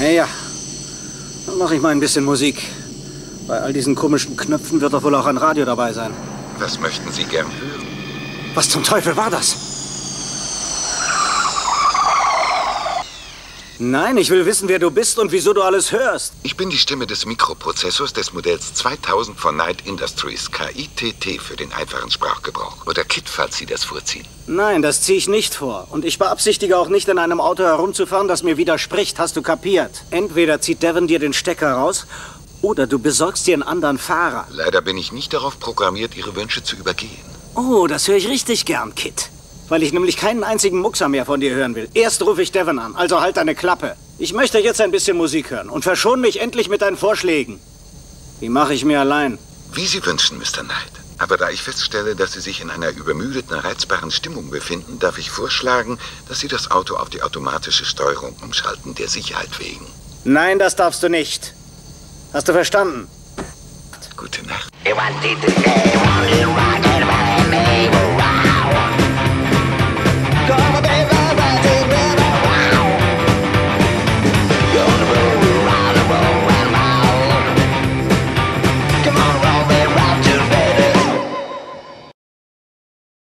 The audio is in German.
Naja, dann mache ich mal ein bisschen Musik. Bei all diesen komischen Knöpfen wird doch wohl auch ein Radio dabei sein. Was möchten Sie gern hören? Was zum Teufel war das? Nein, ich will wissen, wer du bist und wieso du alles hörst. Ich bin die Stimme des Mikroprozessors des Modells 2000 von Knight Industries, KITT für den einfachen Sprachgebrauch. Oder KIT, falls Sie das vorziehen. Nein, das ziehe ich nicht vor. Und ich beabsichtige auch nicht, in einem Auto herumzufahren, das mir widerspricht. Hast du kapiert? Entweder zieht Devon dir den Stecker raus oder du besorgst dir einen anderen Fahrer. Leider bin ich nicht darauf programmiert, Ihre Wünsche zu übergehen. Oh, das höre ich richtig gern, Kit. Weil ich nämlich keinen einzigen Muxer mehr von dir hören will. Erst rufe ich Devon an, also halt deine Klappe. Ich möchte jetzt ein bisschen Musik hören und verschon mich endlich mit deinen Vorschlägen. Die mache ich mir allein. Wie Sie wünschen, Mr. Knight. Aber da ich feststelle, dass Sie sich in einer übermüdeten, reizbaren Stimmung befinden, darf ich vorschlagen, dass Sie das Auto auf die automatische Steuerung umschalten, der Sicherheit wegen. Nein, das darfst du nicht. Hast du verstanden? Gute Nacht.